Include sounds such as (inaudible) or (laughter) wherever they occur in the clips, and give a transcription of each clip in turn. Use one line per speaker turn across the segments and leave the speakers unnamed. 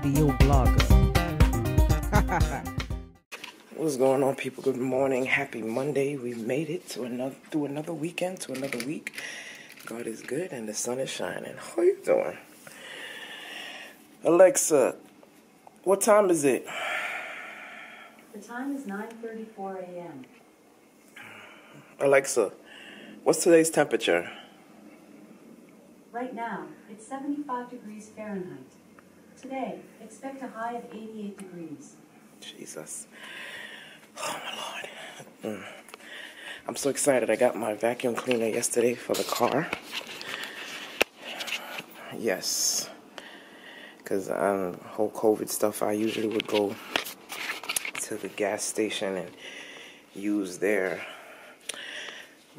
vlogger, a video blogger. (laughs)
What's going on, people? Good morning. Happy Monday. We made it to another through another weekend, to another week. God is good and the sun is shining. How you doing? Alexa, what time is it?
The time is 9:34 a.m.
Alexa, what's today's temperature?
Right now, it's 75 degrees Fahrenheit. Today, expect a high of 88 degrees.
Jesus. Oh my lord. Mm. I'm so excited. I got my vacuum cleaner yesterday for the car. Yes. Because um, whole COVID stuff, I usually would go to the gas station and use there.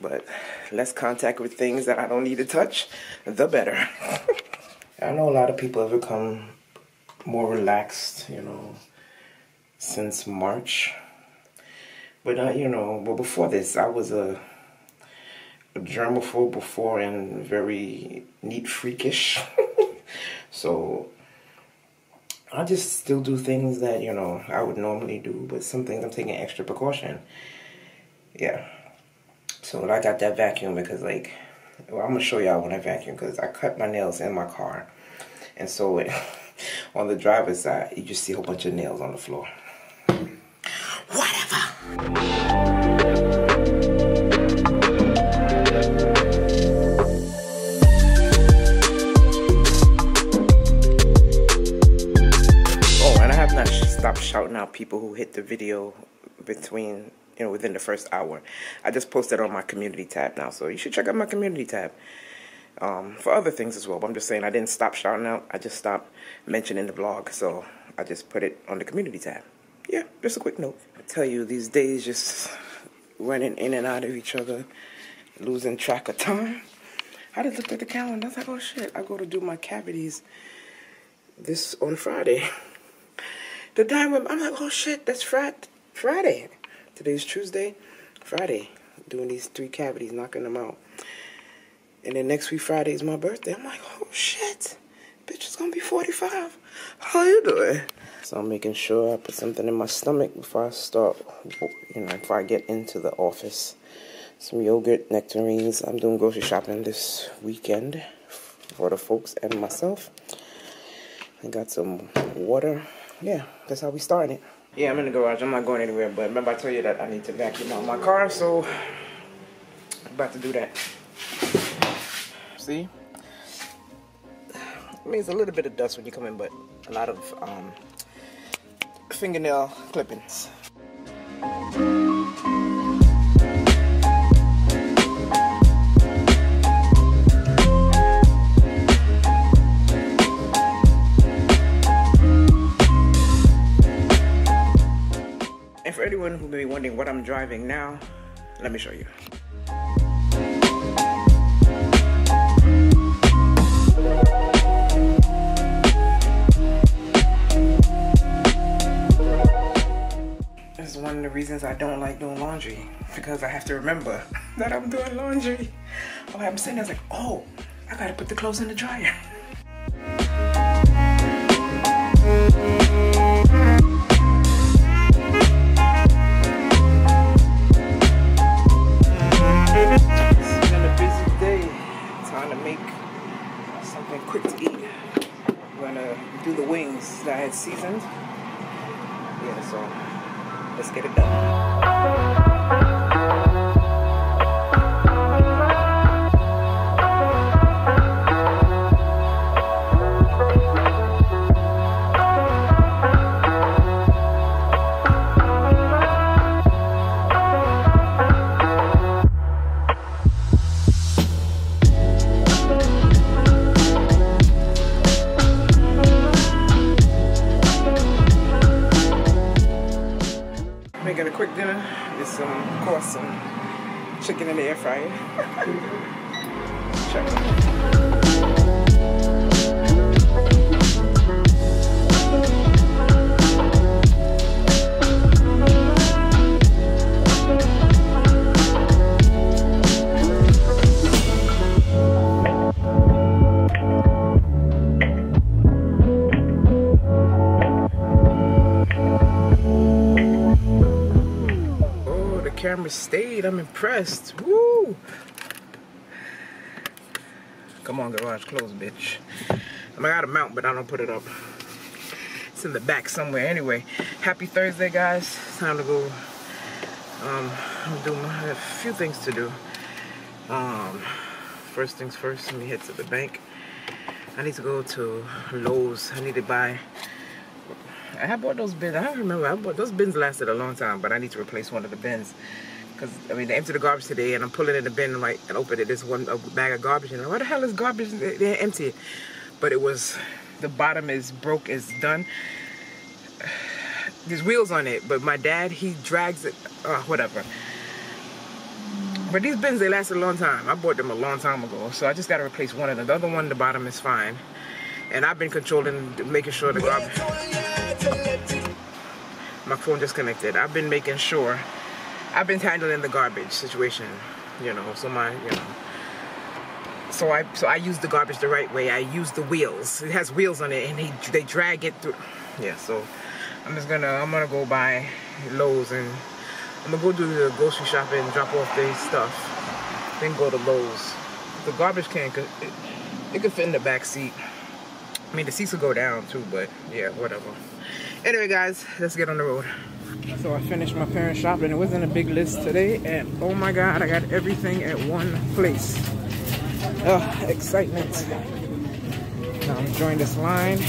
But less contact with things that I don't need to touch, the better. (laughs) I know a lot of people ever become more relaxed, you know, since March. But uh, you know, well before this, I was a, a germaphobe before and very neat freakish. (laughs) so I just still do things that you know I would normally do, but some things I'm taking extra precaution. Yeah. So when I got that vacuum because like, well, I'm gonna show y'all when I vacuum because I cut my nails in my car, and so it, (laughs) on the driver's side you just see a whole bunch of nails on the floor. Whatever. Oh, and I have not stopped shouting out people who hit the video between, you know, within the first hour. I just posted on my community tab now, so you should check out my community tab um, for other things as well. But I'm just saying I didn't stop shouting out. I just stopped mentioning the blog, so I just put it on the community tab. Yeah, just a quick note. I tell you, these days just running in and out of each other, losing track of time. I just looked at the calendar. I was like, oh shit, I go to do my cavities this on Friday. The time I'm like, oh shit, that's Friday. Friday. Today's Tuesday. Friday. Doing these three cavities, knocking them out. And then next week Friday is my birthday. I'm like, oh shit, bitch is gonna be 45. How you doing? So I'm making sure I put something in my stomach before I start, you know, before I get into the office. Some yogurt, nectarines. I'm doing grocery shopping this weekend for the folks and myself. I got some water. Yeah, that's how we started. Yeah, I'm in the garage. I'm not going anywhere, but remember I told you that I need to vacuum out my car, so I'm about to do that. See? I mean, it's a little bit of dust when you come in, but a lot of um, fingernail clippings. And for anyone who may be wondering what I'm driving now, let me show you. One of the reasons I don't like doing laundry because I have to remember (laughs) that I'm doing laundry. Oh, I'm sitting there like, oh, I gotta put the clothes in the dryer. It's been a busy day trying to make something quick to eat. I'm gonna do the wings that I had seasoned. Yeah, so let's get it done. Some, of course, some chicken in the air fryer. (laughs) Check. Stayed. I'm impressed. Woo! Come on, garage, close, bitch. I'm got a mount, but I don't put it up. It's in the back somewhere. Anyway, happy Thursday, guys. It's time to go. Um, I have a few things to do. Um, first things first, let me head to the bank. I need to go to Lowe's. I need to buy. I bought those bins. I don't remember. I bought those bins lasted a long time, but I need to replace one of the bins because I mean they emptied the garbage today, and I'm pulling in the bin and, like and open it. There's one bag of garbage, and why the hell is garbage? They're empty, but it was the bottom is broke, is done. There's wheels on it, but my dad he drags it. Uh, whatever. But these bins they last a long time. I bought them a long time ago, so I just gotta replace one of them. The other one, the bottom is fine, and I've been controlling, making sure the garbage. My phone disconnected. I've been making sure I've been handling the garbage situation, you know, so my, you know. So I so I use the garbage the right way. I use the wheels. It has wheels on it and they they drag it through. Yeah, so I'm just gonna I'm gonna go buy Lowe's and I'm gonna go do the grocery shopping, drop off the stuff, then go to Lowe's. The garbage can could it, it could fit in the back seat. I mean the seats will go down too, but yeah, whatever. Anyway guys, let's get on the road. So I finished my parent shopping. It wasn't a big list today, and oh my god, I got everything at one place. Oh, excitement. Now I'm enjoying this line.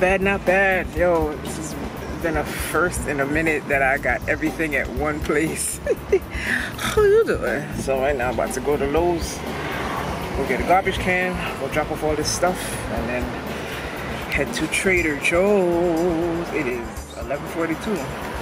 Bad, not bad. Yo, this has been a first in a minute that I got everything at one place. (laughs) How you doing? So right now I'm about to go to Lowe's, go get a garbage can, go drop off all this stuff, and then head to Trader Joe's. It is 1142.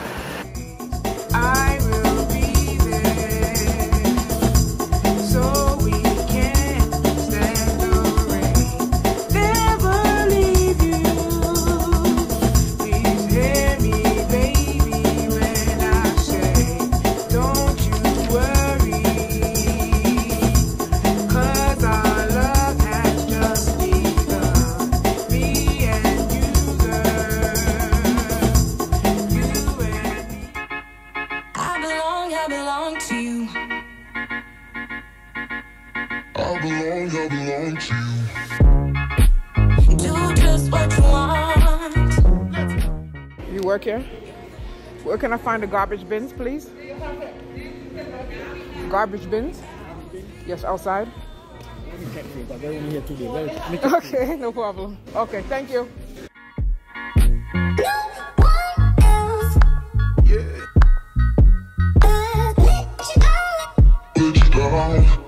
Work here? Where can I find the garbage bins, please? Garbage bins? Yes, outside. Okay, (laughs) no problem. Okay, thank you.
Put you down.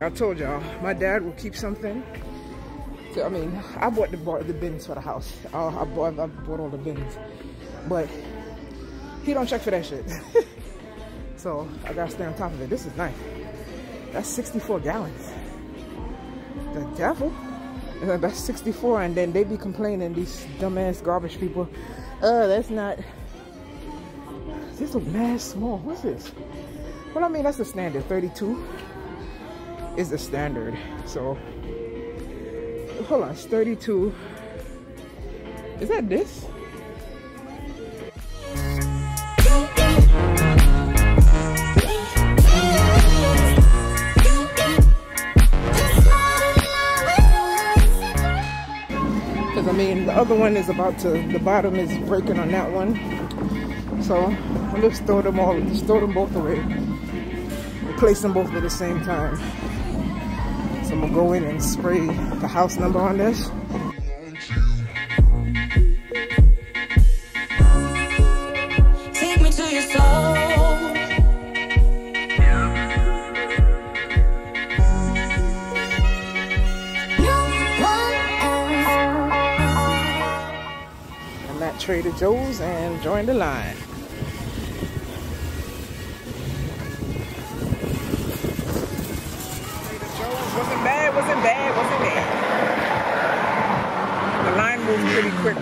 I told y'all, my dad will keep something. I mean, I bought the bought the bins for the house. I, I bought I bought all the bins, but he don't check for that shit. (laughs) so I gotta stay on top of it. This is nice. That's 64 gallons. The devil. Uh, That's 64, and then they be complaining these dumbass garbage people. Uh, that's not. This is mad small. What's this? Well, I mean that's the standard. 32 is the standard. So hold on, it's 32. Is that this? Because I mean, the other one is about to, the bottom is breaking on that one. So I'll just throw them all, just throw them both away. Replace them both at the same time. So I'm gonna go in and spray the house number on this. Trader Joe's and join the line. Pretty quick.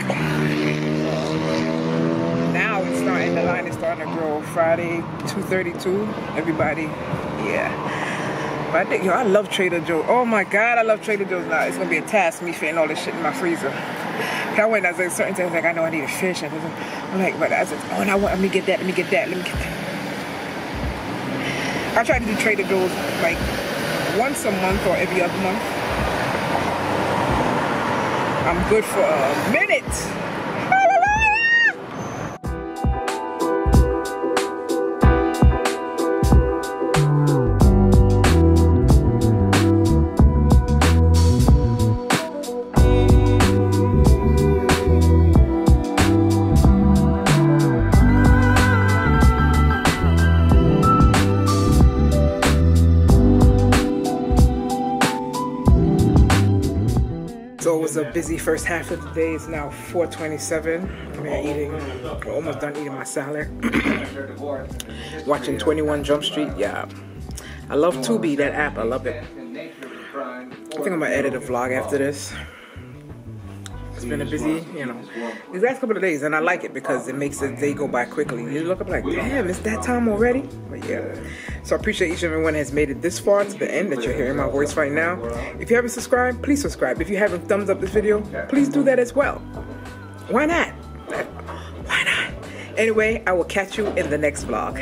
Now it's starting, the line is starting to grow. Friday, 2.32, everybody, yeah. But I think, yo, I love Trader Joe's. Oh my God, I love Trader Joe's now. It's gonna be a task me fitting all this shit in my freezer. I went, I said certain things like I know I need a fish. And I'm like, but I said, oh, and I want, let me get that, let me get that, let me get that. I try to do Trader Joe's like once a month or every other month. I'm good for a minute. So it was a busy first half of the day. It's now 4:27. I'm here eating, almost done eating my salad. (coughs) Watching 21 Jump Street. Yeah, I love Tubi, that app. I love it. I think I'm gonna edit a vlog after this. It's been a busy, you know, these last couple of days, and I like it because it makes the day go by quickly. You look up like, damn, it's that time already. But yeah, so I appreciate each and everyone has made it this far to the end that you're hearing my voice right now. If you haven't subscribed, please subscribe. If you haven't thumbs up this video, please do that as well. Why not? Why not? Anyway, I will catch you in the next vlog.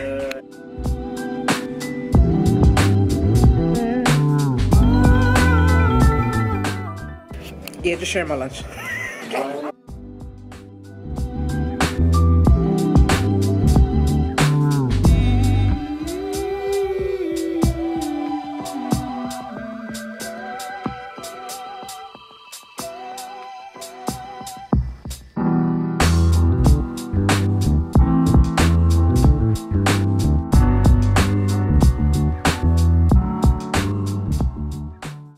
Yeah, just sharing my lunch. (laughs)